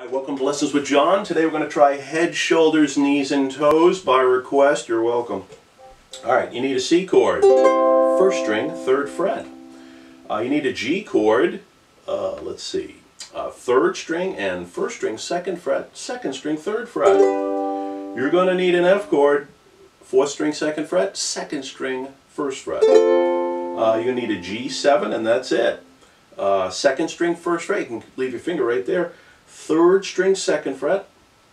Hi, welcome to Lessons with John. Today we're going to try head, shoulders, knees, and toes by request. You're welcome. Alright, you need a C chord, first string, third fret. Uh, you need a G chord, uh, let's see, uh, third string and first string, second fret, second string, third fret. You're going to need an F chord, fourth string, second fret, second string, first fret. Uh, to need a G7 and that's it. Uh, second string, first fret, you can leave your finger right there. Third string, second fret,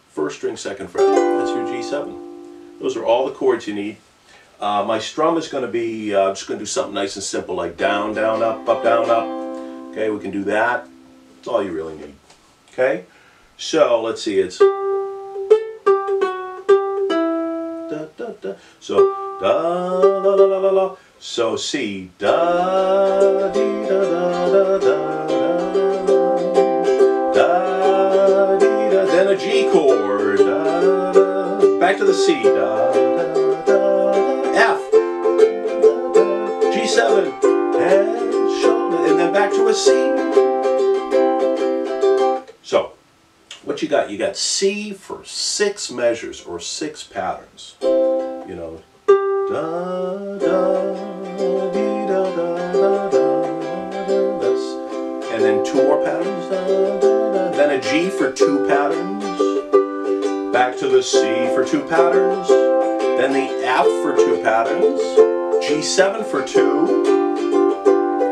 first string, second fret. That's your G7. Those are all the chords you need. Uh, my strum is going to be, uh, I'm just going to do something nice and simple like down, down, up, up, down, up. Okay, we can do that. That's all you really need. Okay, so let's see, it's da, da, da. So da la la la la la. So C da dee da G chord. Da, da. Back to the C. Da, F. G7. And shoulder. And then back to a C. So, what you got? You got C for six measures or six patterns. You know, da da da da da da. And then two more patterns. Then a G for two patterns. The C for two patterns. Then the F for two patterns. G7 for two.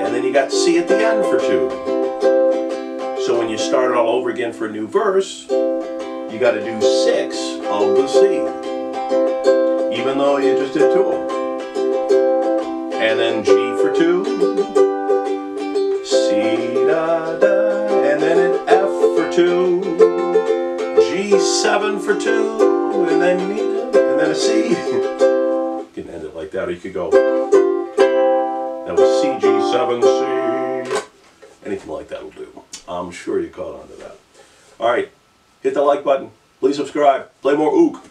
And then you got C at the end for two. So when you start all over again for a new verse, you got to do six of the C, even though you just did two of them. G7 for two, and then and then a C. you can end it like that, or you could go. That was C G7 C. Anything like that will do. I'm sure you caught on to that. All right, hit the like button. Please subscribe. Play more uke.